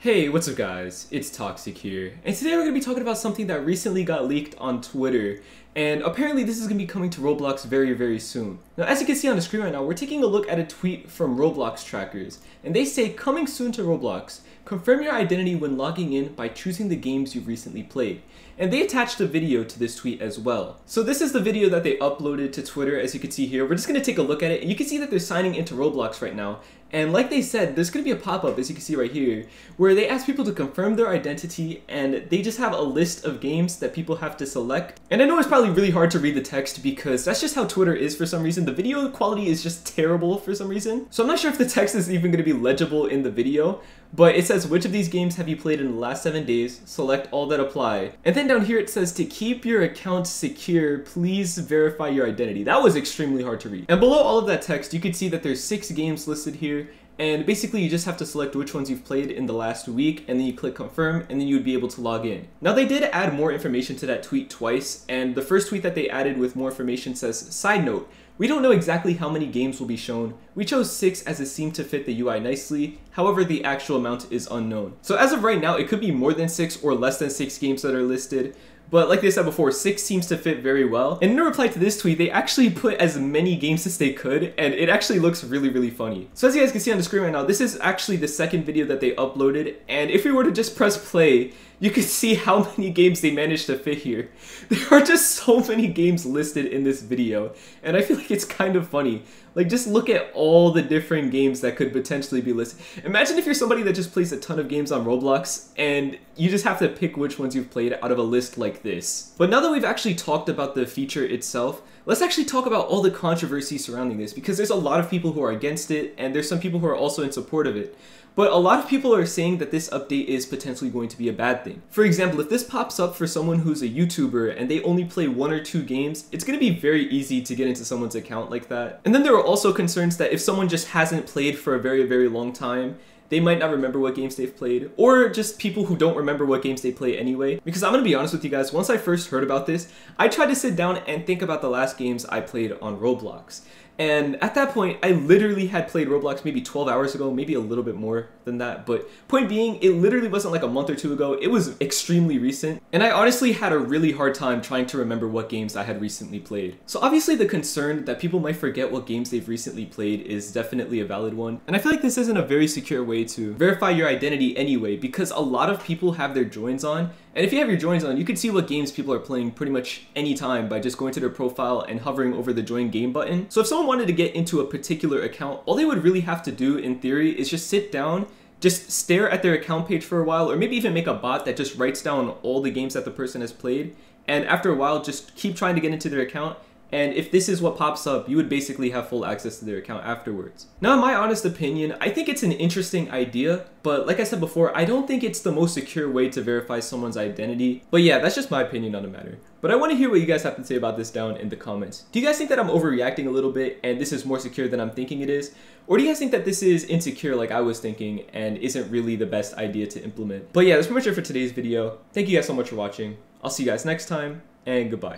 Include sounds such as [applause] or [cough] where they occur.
Hey, what's up guys? It's Toxic here, and today we're going to be talking about something that recently got leaked on Twitter, and apparently this is going to be coming to Roblox very, very soon. Now, as you can see on the screen right now, we're taking a look at a tweet from Roblox trackers, and they say, coming soon to Roblox, confirm your identity when logging in by choosing the games you've recently played. And they attached a video to this tweet as well. So this is the video that they uploaded to Twitter, as you can see here. We're just going to take a look at it, and you can see that they're signing into Roblox right now, and like they said, there's going to be a pop-up, as you can see right here, where they ask people to confirm their identity and they just have a list of games that people have to select. And I know it's probably really hard to read the text because that's just how Twitter is for some reason. The video quality is just terrible for some reason. So I'm not sure if the text is even going to be legible in the video, but it says which of these games have you played in the last 7 days, select all that apply. And then down here it says to keep your account secure, please verify your identity. That was extremely hard to read. And below all of that text, you can see that there's 6 games listed here, and basically you just have to select which ones you've played in the last week and then you click confirm and then you would be able to log in. Now they did add more information to that tweet twice and the first tweet that they added with more information says, side note, we don't know exactly how many games will be shown. We chose 6 as it seemed to fit the UI nicely, however the actual amount is unknown. So as of right now, it could be more than 6 or less than 6 games that are listed, but like they said before, 6 seems to fit very well. And in reply to this tweet, they actually put as many games as they could, and it actually looks really, really funny. So as you guys can see on the screen right now, this is actually the second video that they uploaded, and if we were to just press play, you can see how [laughs] many games they managed to fit here. There are just so many games listed in this video, and I feel like it's kind of funny. Like, just look at all the different games that could potentially be listed. Imagine if you're somebody that just plays a ton of games on Roblox, and you just have to pick which ones you've played out of a list like this. But now that we've actually talked about the feature itself, let's actually talk about all the controversy surrounding this, because there's a lot of people who are against it, and there's some people who are also in support of it. But a lot of people are saying that this update is potentially going to be a bad thing. For example, if this pops up for someone who's a YouTuber and they only play one or two games, it's going to be very easy to get into someone's account like that. And then there are also concerns that if someone just hasn't played for a very, very long time, they might not remember what games they've played, or just people who don't remember what games they play anyway. Because I'm gonna be honest with you guys, once I first heard about this, I tried to sit down and think about the last games I played on Roblox. And at that point, I literally had played Roblox maybe 12 hours ago, maybe a little bit more than that. But point being, it literally wasn't like a month or two ago. It was extremely recent. And I honestly had a really hard time trying to remember what games I had recently played. So obviously the concern that people might forget what games they've recently played is definitely a valid one. And I feel like this isn't a very secure way to verify your identity anyway, because a lot of people have their joins on and if you have your joins on, you can see what games people are playing pretty much anytime by just going to their profile and hovering over the join game button. So if someone wanted to get into a particular account, all they would really have to do in theory is just sit down just stare at their account page for a while, or maybe even make a bot that just writes down all the games that the person has played. And after a while, just keep trying to get into their account and if this is what pops up, you would basically have full access to their account afterwards. Now, in my honest opinion, I think it's an interesting idea, but like I said before, I don't think it's the most secure way to verify someone's identity. But yeah, that's just my opinion on the matter. But I want to hear what you guys have to say about this down in the comments. Do you guys think that I'm overreacting a little bit and this is more secure than I'm thinking it is? Or do you guys think that this is insecure like I was thinking and isn't really the best idea to implement? But yeah, that's pretty much it for today's video. Thank you guys so much for watching. I'll see you guys next time, and goodbye.